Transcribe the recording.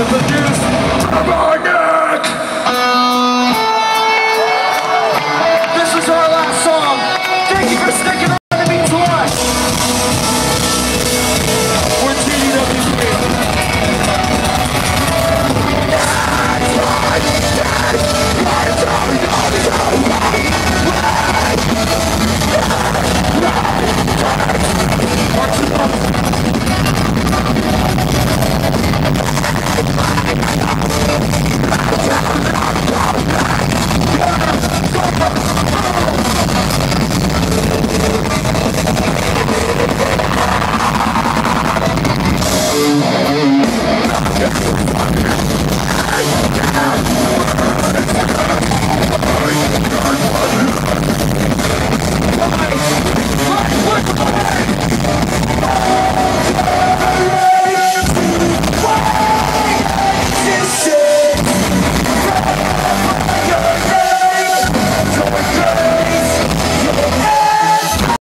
introduce Harmonic!